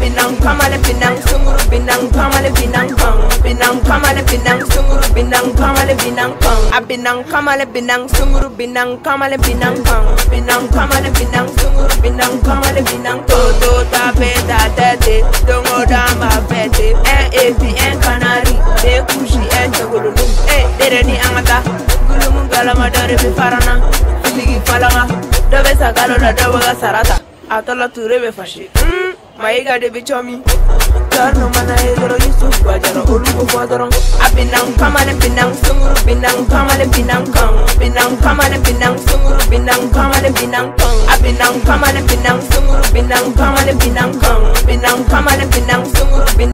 binang kamale binang sunguru binang kamale binang kang binang kamale binang sunguru binang kamale binang kang abinang kamale binang sunguru binang kamale binang kang binang kamale binang sunguru binang kamale binang todo ta beta tete dongo dama fete un epi un canari de kushi un chogolulu eh dere ni angata gulumun galama dare bi farana. Filigi falanga dobe sagalo la dobe sarata. Atola ture be fashi. Mm maiga de bi chomi Karno mana hedro Yusuf Bajaro Olugo Fodoro Abinang kamale binang sunguru binang kamale binang kang Binang kamale binang sunguru binang kamale binang kang Abinang kamale binang sunguru binang kamale binang kang Binang kamale binang sunguru